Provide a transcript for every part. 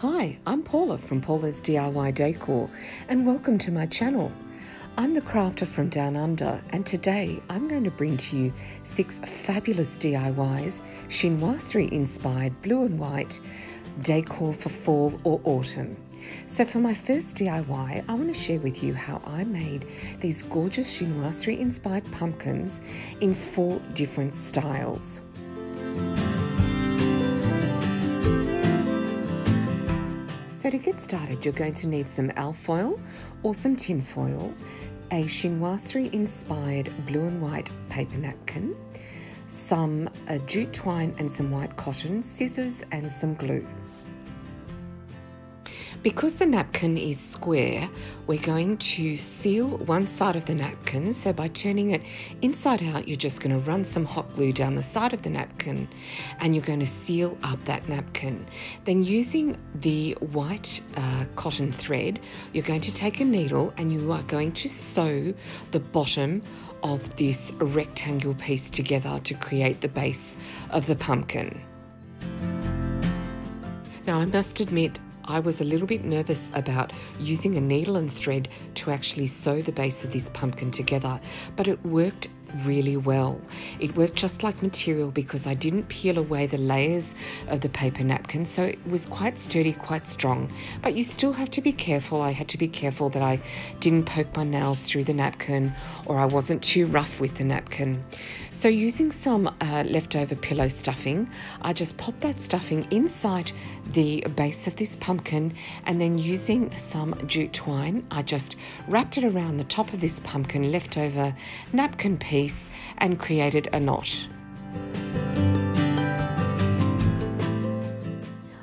Hi, I'm Paula from Paula's DIY Decor and welcome to my channel. I'm the crafter from Down Under and today I'm going to bring to you six fabulous DIYs, chinoiserie inspired blue and white decor for fall or autumn. So for my first DIY, I want to share with you how I made these gorgeous chinoiserie inspired pumpkins in four different styles. To get started, you're going to need some alfoil or some tin foil, a chinoiserie inspired blue and white paper napkin, some uh, jute twine and some white cotton, scissors and some glue. Because the napkin is square, we're going to seal one side of the napkin. So by turning it inside out, you're just going to run some hot glue down the side of the napkin and you're going to seal up that napkin. Then using the white uh, cotton thread, you're going to take a needle and you are going to sew the bottom of this rectangle piece together to create the base of the pumpkin. Now I must admit I was a little bit nervous about using a needle and thread to actually sew the base of this pumpkin together, but it worked really well. It worked just like material because I didn't peel away the layers of the paper napkin, so it was quite sturdy, quite strong. But you still have to be careful. I had to be careful that I didn't poke my nails through the napkin or I wasn't too rough with the napkin. So using some uh, leftover pillow stuffing, I just popped that stuffing inside the base of this pumpkin and then using some jute twine, I just wrapped it around the top of this pumpkin leftover napkin piece and created a knot.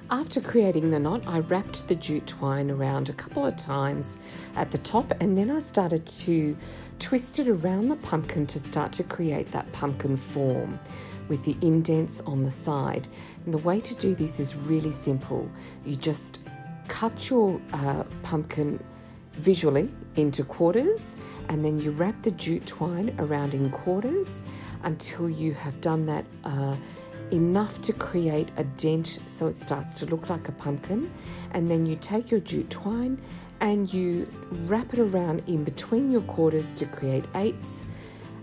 After creating the knot, I wrapped the jute twine around a couple of times at the top and then I started to twist it around the pumpkin to start to create that pumpkin form with the indents on the side. And the way to do this is really simple. You just cut your uh, pumpkin visually into quarters and then you wrap the jute twine around in quarters until you have done that uh, enough to create a dent so it starts to look like a pumpkin and then you take your jute twine and you wrap it around in between your quarters to create eights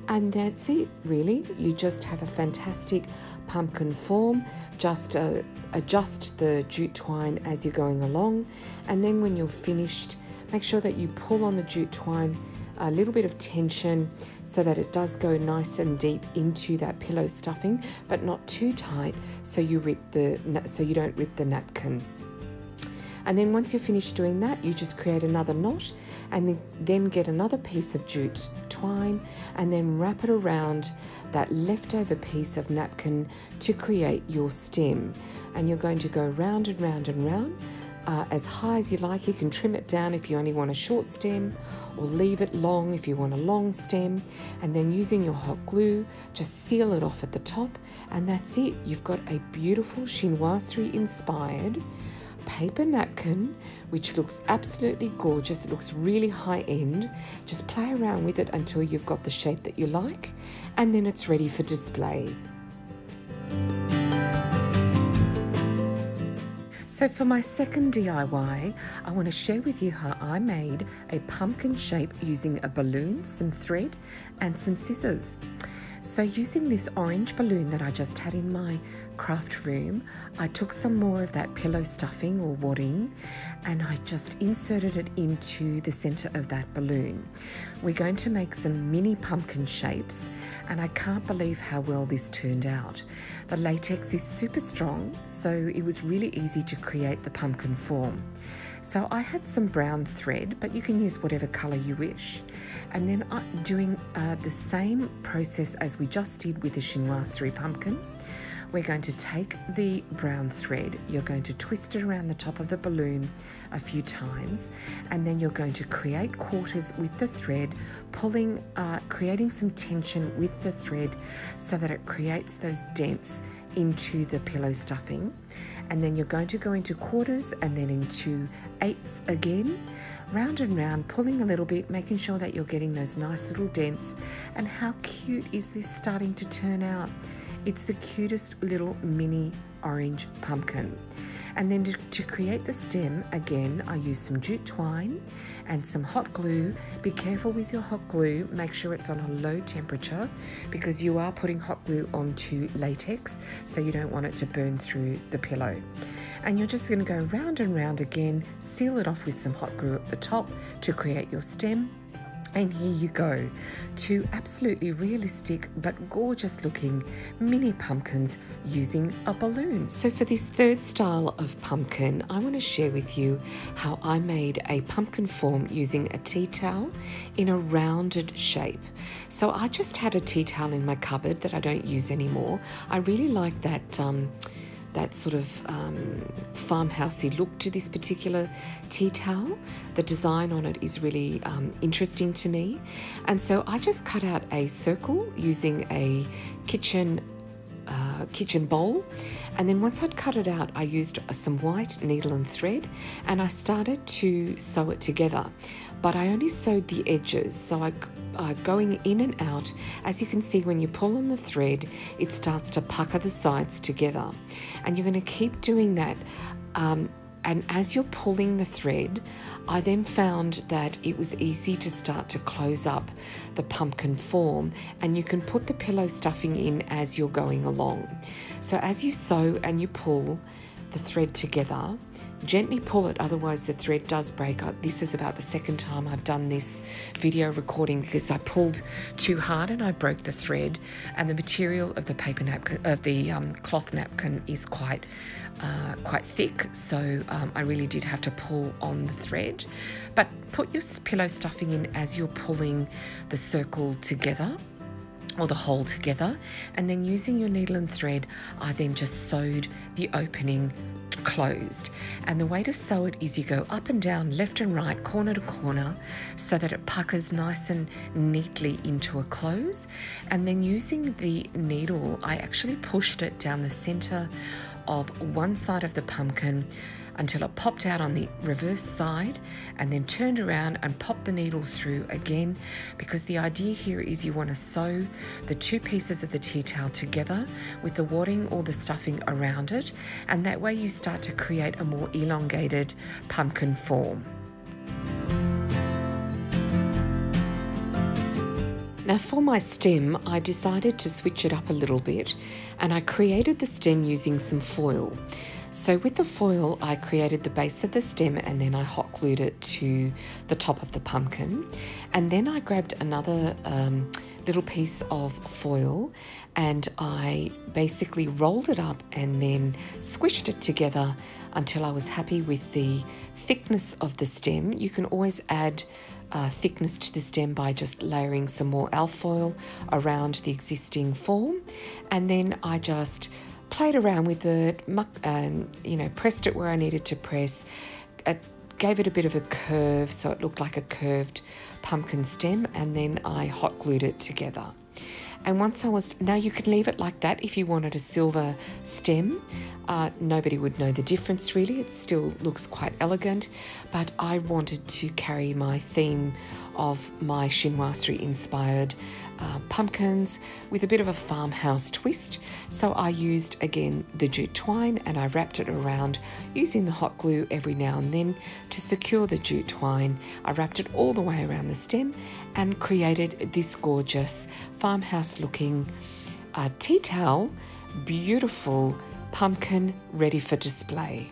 and that's it really. You just have a fantastic pumpkin form. Just uh, adjust the jute twine as you're going along. And then when you're finished Make sure that you pull on the jute twine a little bit of tension so that it does go nice and deep into that pillow stuffing, but not too tight so you rip the so you don't rip the napkin. And then once you're finished doing that, you just create another knot and then get another piece of jute twine and then wrap it around that leftover piece of napkin to create your stem. And you're going to go round and round and round uh, as high as you like. You can trim it down if you only want a short stem or leave it long if you want a long stem. And then using your hot glue, just seal it off at the top and that's it. You've got a beautiful chinoiserie inspired paper napkin which looks absolutely gorgeous. It looks really high end. Just play around with it until you've got the shape that you like and then it's ready for display. So for my second DIY, I want to share with you how I made a pumpkin shape using a balloon, some thread and some scissors. So using this orange balloon that I just had in my craft room, I took some more of that pillow stuffing or wadding and I just inserted it into the center of that balloon. We're going to make some mini pumpkin shapes and I can't believe how well this turned out. The latex is super strong, so it was really easy to create the pumpkin form. So I had some brown thread, but you can use whatever colour you wish. And then I'm uh, doing uh, the same process as we just did with the chinoiserie pumpkin. We're going to take the brown thread, you're going to twist it around the top of the balloon a few times, and then you're going to create quarters with the thread, pulling, uh, creating some tension with the thread so that it creates those dents into the pillow stuffing and then you're going to go into quarters and then into eighths again, round and round, pulling a little bit, making sure that you're getting those nice little dents. And how cute is this starting to turn out? It's the cutest little mini orange pumpkin. And then to, to create the stem, again, I use some jute twine and some hot glue. Be careful with your hot glue. Make sure it's on a low temperature because you are putting hot glue onto latex, so you don't want it to burn through the pillow. And you're just going to go round and round again, seal it off with some hot glue at the top to create your stem and here you go, two absolutely realistic but gorgeous looking mini pumpkins using a balloon. So for this third style of pumpkin, I want to share with you how I made a pumpkin form using a tea towel in a rounded shape. So I just had a tea towel in my cupboard that I don't use anymore. I really like that um, that sort of um, farmhousey look to this particular tea towel. The design on it is really um, interesting to me. And so I just cut out a circle using a kitchen uh, kitchen bowl and then once I'd cut it out I used some white needle and thread and I started to sew it together but I only sewed the edges so I uh, going in and out. As you can see, when you pull on the thread, it starts to pucker the sides together. And you're going to keep doing that. Um, and as you're pulling the thread, I then found that it was easy to start to close up the pumpkin form, and you can put the pillow stuffing in as you're going along. So, as you sew and you pull the thread together, Gently pull it, otherwise the thread does break. This is about the second time I've done this video recording because I pulled too hard and I broke the thread. And the material of the paper napkin, of the um, cloth napkin, is quite uh, quite thick, so um, I really did have to pull on the thread. But put your pillow stuffing in as you're pulling the circle together or the hole together and then using your needle and thread I then just sewed the opening closed. And the way to sew it is you go up and down, left and right, corner to corner, so that it puckers nice and neatly into a close. And then using the needle, I actually pushed it down the center of one side of the pumpkin until it popped out on the reverse side and then turned around and popped the needle through again because the idea here is you want to sew the two pieces of the tea towel together with the wadding or the stuffing around it and that way you start to create a more elongated pumpkin form. Now for my stem, I decided to switch it up a little bit and I created the stem using some foil. So with the foil, I created the base of the stem and then I hot glued it to the top of the pumpkin. And then I grabbed another um, little piece of foil and I basically rolled it up and then squished it together until I was happy with the thickness of the stem. You can always add uh, thickness to the stem by just layering some more alfoil around the existing form. And then I just played around with it, um, you know, pressed it where I needed to press, it gave it a bit of a curve so it looked like a curved pumpkin stem, and then I hot glued it together. And once I was, now you can leave it like that if you wanted a silver stem. Uh, nobody would know the difference really. It still looks quite elegant, but I wanted to carry my theme of my chinoiserie inspired uh, pumpkins with a bit of a farmhouse twist. So I used again the jute twine and I wrapped it around using the hot glue every now and then to secure the jute twine. I wrapped it all the way around the stem and created this gorgeous farmhouse looking uh, tea towel, beautiful pumpkin ready for display.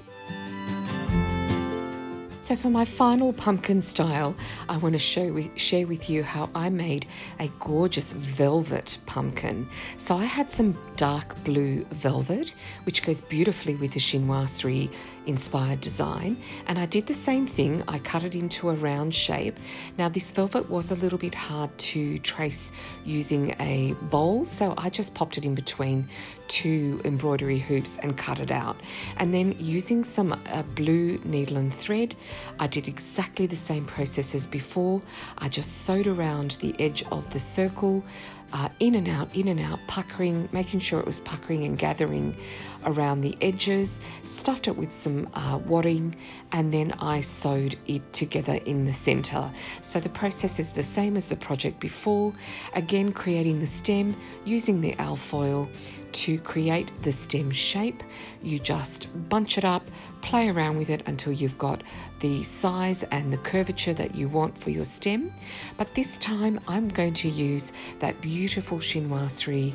So for my final pumpkin style, I want to show, share with you how I made a gorgeous velvet pumpkin. So I had some dark blue velvet, which goes beautifully with the chinoiserie inspired design. And I did the same thing. I cut it into a round shape. Now this velvet was a little bit hard to trace using a bowl, so I just popped it in between two embroidery hoops and cut it out. And then using some uh, blue needle and thread, I did exactly the same process as before. I just sewed around the edge of the circle uh, in and out, in and out, puckering, making sure it was puckering and gathering around the edges, stuffed it with some uh, wadding, and then I sewed it together in the center. So the process is the same as the project before, again creating the stem using the alfoil to create the stem shape. You just bunch it up, play around with it until you've got the size and the curvature that you want for your stem. But this time I'm going to use that beautiful chinoiserie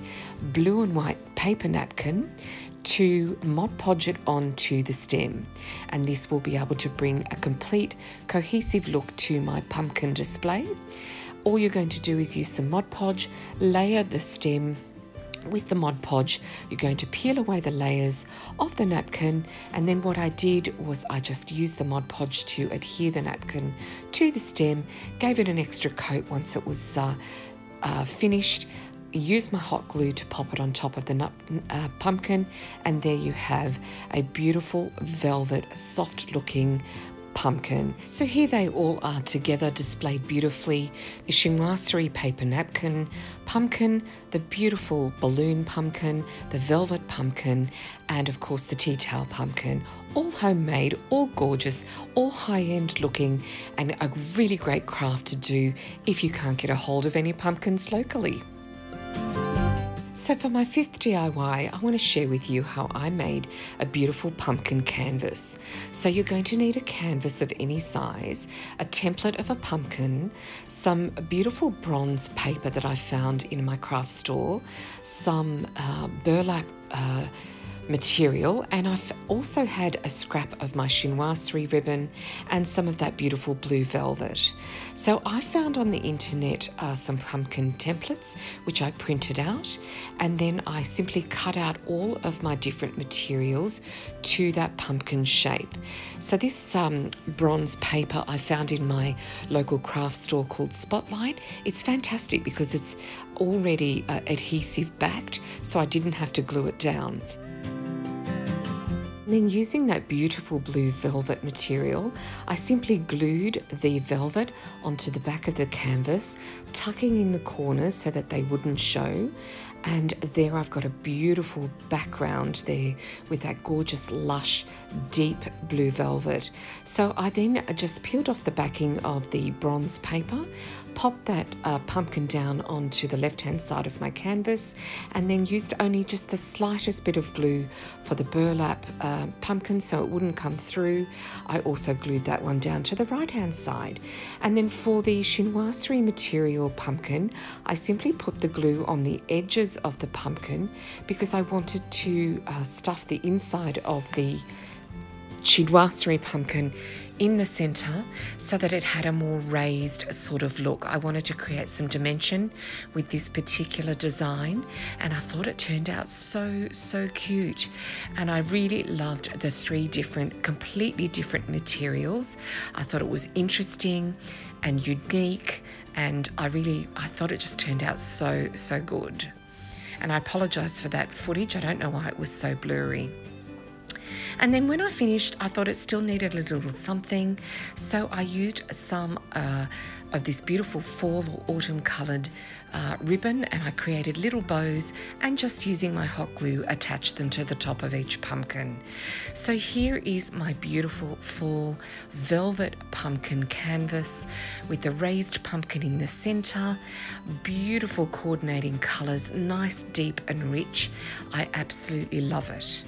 blue and white paper napkin to Mod Podge it onto the stem and this will be able to bring a complete cohesive look to my pumpkin display. All you're going to do is use some Mod Podge, layer the stem with the Mod Podge, you're going to peel away the layers of the napkin and then what I did was I just used the Mod Podge to adhere the napkin to the stem, gave it an extra coat once it was uh, uh, finished use my hot glue to pop it on top of the nut, uh, pumpkin and there you have a beautiful velvet soft looking pumpkin. So here they all are together displayed beautifully. The chinoiserie paper napkin, pumpkin, the beautiful balloon pumpkin, the velvet pumpkin, and of course the tea towel pumpkin. All homemade, all gorgeous, all high-end looking, and a really great craft to do if you can't get a hold of any pumpkins locally. So for my fifth DIY, I want to share with you how I made a beautiful pumpkin canvas. So you're going to need a canvas of any size, a template of a pumpkin, some beautiful bronze paper that I found in my craft store, some uh, burlap uh, material and I've also had a scrap of my chinoiserie ribbon and some of that beautiful blue velvet. So I found on the internet uh, some pumpkin templates which I printed out and then I simply cut out all of my different materials to that pumpkin shape. So this um, bronze paper I found in my local craft store called Spotlight. It's fantastic because it's already uh, adhesive backed so I didn't have to glue it down. Then using that beautiful blue velvet material, I simply glued the velvet onto the back of the canvas, tucking in the corners so that they wouldn't show. And there I've got a beautiful background there with that gorgeous, lush, deep blue velvet. So I then just peeled off the backing of the bronze paper, popped that uh, pumpkin down onto the left hand side of my canvas, and then used only just the slightest bit of glue for the burlap uh, pumpkin so it wouldn't come through. I also glued that one down to the right hand side. And then for the chinoiserie material pumpkin, I simply put the glue on the edges of the pumpkin because I wanted to uh, stuff the inside of the chinoiserie pumpkin in the center so that it had a more raised sort of look. I wanted to create some dimension with this particular design and I thought it turned out so, so cute. And I really loved the three different, completely different materials. I thought it was interesting and unique and I really, I thought it just turned out so, so good. And I apologize for that footage. I don't know why it was so blurry. And then when I finished, I thought it still needed a little something. So I used some uh, of this beautiful fall or autumn coloured uh, ribbon and I created little bows and just using my hot glue attached them to the top of each pumpkin. So here is my beautiful fall velvet pumpkin canvas with the raised pumpkin in the centre, beautiful coordinating colours, nice, deep and rich. I absolutely love it.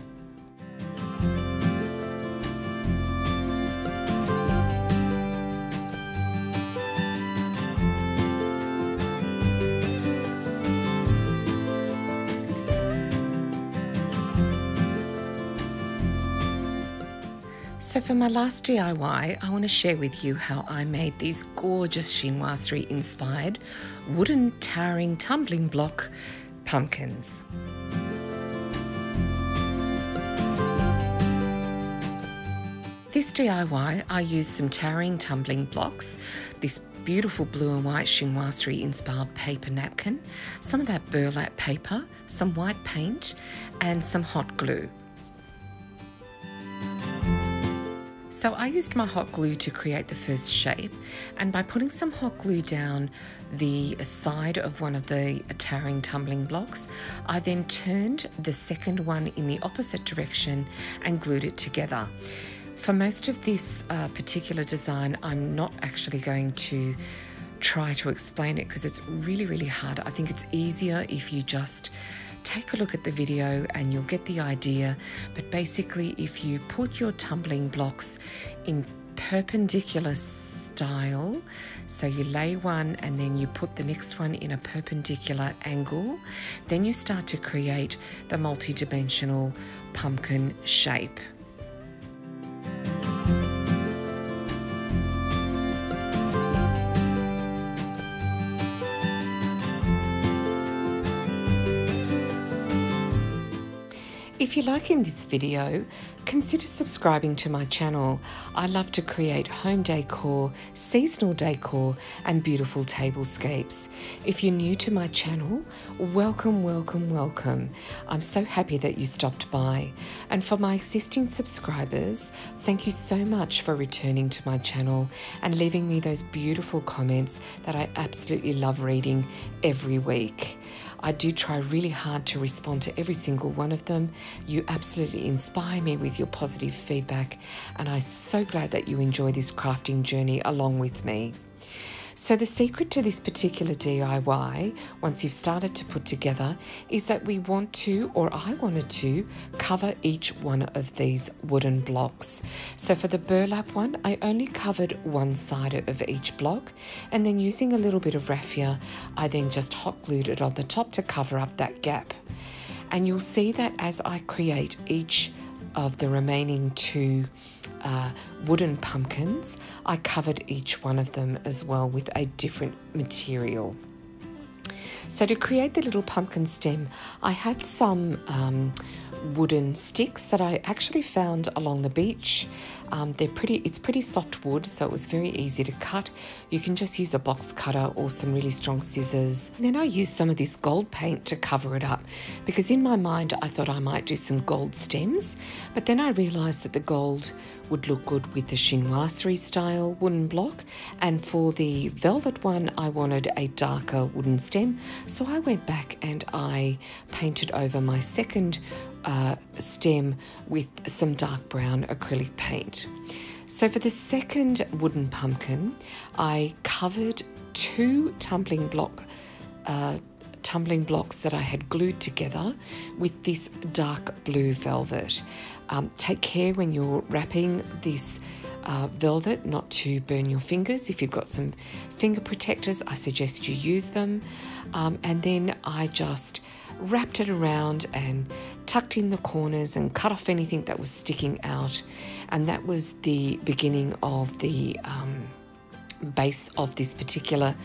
For my last DIY, I want to share with you how I made these gorgeous chinoiserie inspired wooden towering tumbling block pumpkins. This DIY, I used some towering tumbling blocks, this beautiful blue and white chinoiserie inspired paper napkin, some of that burlap paper, some white paint, and some hot glue. So I used my hot glue to create the first shape and by putting some hot glue down the side of one of the towering tumbling blocks, I then turned the second one in the opposite direction and glued it together. For most of this uh, particular design, I'm not actually going to try to explain it because it's really, really hard. I think it's easier if you just take a look at the video and you'll get the idea. But basically, if you put your tumbling blocks in perpendicular style, so you lay one and then you put the next one in a perpendicular angle, then you start to create the multi-dimensional pumpkin shape. If you like in this video, consider subscribing to my channel. I love to create home decor, seasonal decor, and beautiful tablescapes. If you're new to my channel, welcome, welcome, welcome. I'm so happy that you stopped by. And for my existing subscribers, thank you so much for returning to my channel and leaving me those beautiful comments that I absolutely love reading every week. I do try really hard to respond to every single one of them. You absolutely inspire me with your positive feedback, and I'm so glad that you enjoy this crafting journey along with me. So, the secret to this particular DIY, once you've started to put together, is that we want to, or I wanted to, cover each one of these wooden blocks. So, for the burlap one, I only covered one side of each block, and then using a little bit of raffia, I then just hot glued it on the top to cover up that gap. And you'll see that as I create each of the remaining two uh, wooden pumpkins, I covered each one of them as well with a different material. So to create the little pumpkin stem, I had some um, wooden sticks that I actually found along the beach. Um, they're pretty, it's pretty soft wood, so it was very easy to cut. You can just use a box cutter or some really strong scissors. And then I used some of this gold paint to cover it up because in my mind I thought I might do some gold stems, but then I realised that the gold would look good with the chinoiserie style wooden block. And for the velvet one, I wanted a darker wooden stem. So I went back and I painted over my second uh, stem with some dark brown acrylic paint. So for the second wooden pumpkin, I covered two tumbling block uh, tumbling blocks that I had glued together with this dark blue velvet. Um, take care when you're wrapping this uh, velvet not to burn your fingers. If you've got some finger protectors, I suggest you use them. Um, and then I just wrapped it around and tucked in the corners and cut off anything that was sticking out. And that was the beginning of the um, base of this particular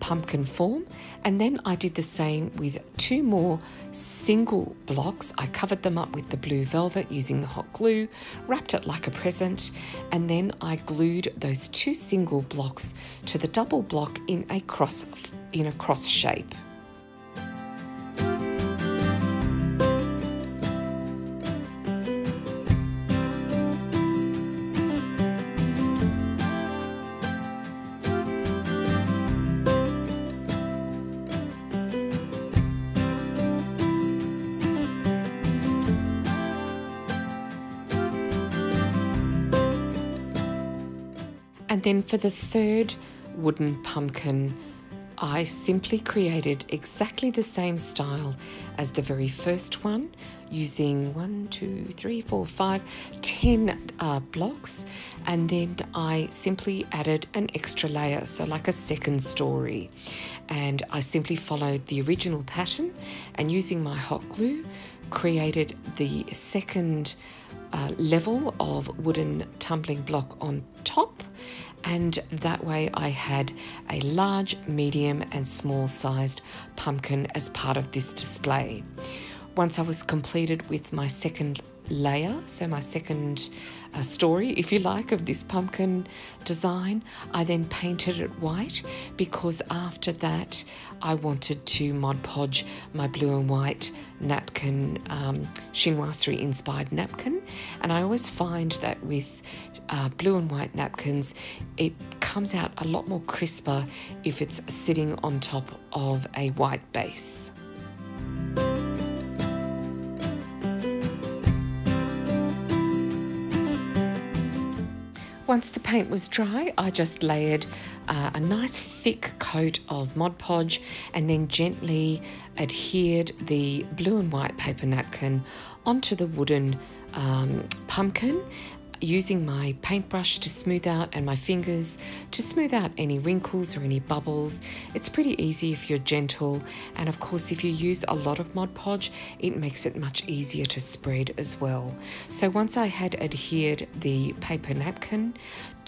pumpkin form. And then I did the same with two more single blocks. I covered them up with the blue velvet using the hot glue, wrapped it like a present, and then I glued those two single blocks to the double block in a cross in a cross shape. And then for the third wooden pumpkin, I simply created exactly the same style as the very first one using one, two, three, four, five, ten uh, blocks. And then I simply added an extra layer, so like a second story. And I simply followed the original pattern and using my hot glue, created the second uh, level of wooden tumbling block on top and that way I had a large, medium, and small sized pumpkin as part of this display. Once I was completed with my second layer, so my second uh, story, if you like, of this pumpkin design, I then painted it white because after that I wanted to Mod Podge my blue and white napkin, um, chinoiserie inspired napkin. And I always find that with uh, blue and white napkins, it comes out a lot more crisper if it's sitting on top of a white base. Once the paint was dry, I just layered uh, a nice thick coat of Mod Podge and then gently adhered the blue and white paper napkin onto the wooden um, pumpkin using my paintbrush to smooth out and my fingers to smooth out any wrinkles or any bubbles. It's pretty easy if you're gentle and of course if you use a lot of Mod Podge it makes it much easier to spread as well. So once I had adhered the paper napkin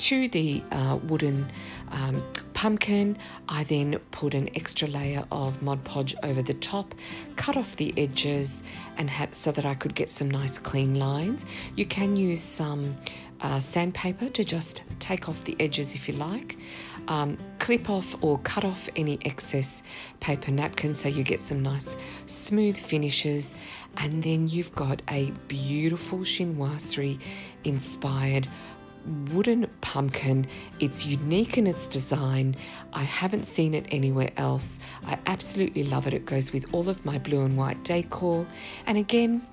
to the uh, wooden um, pumpkin, I then put an extra layer of Mod Podge over the top, cut off the edges, and had so that I could get some nice clean lines. You can use some uh, sandpaper to just take off the edges if you like. Um, clip off or cut off any excess paper napkin so you get some nice smooth finishes and then you've got a beautiful chinoiserie inspired wooden pumpkin. It's unique in its design. I haven't seen it anywhere else. I absolutely love it. It goes with all of my blue and white decor. And again,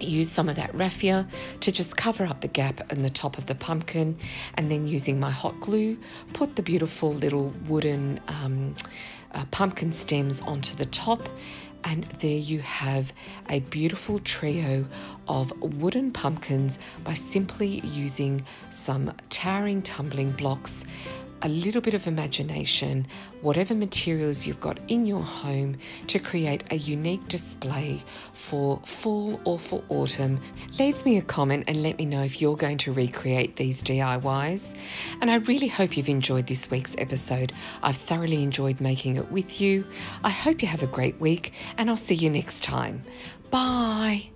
use some of that raffia to just cover up the gap in the top of the pumpkin and then using my hot glue put the beautiful little wooden um, uh, pumpkin stems onto the top. And there you have a beautiful trio of wooden pumpkins by simply using some towering tumbling blocks a little bit of imagination, whatever materials you've got in your home to create a unique display for fall or for autumn. Leave me a comment and let me know if you're going to recreate these DIYs. And I really hope you've enjoyed this week's episode. I've thoroughly enjoyed making it with you. I hope you have a great week and I'll see you next time. Bye.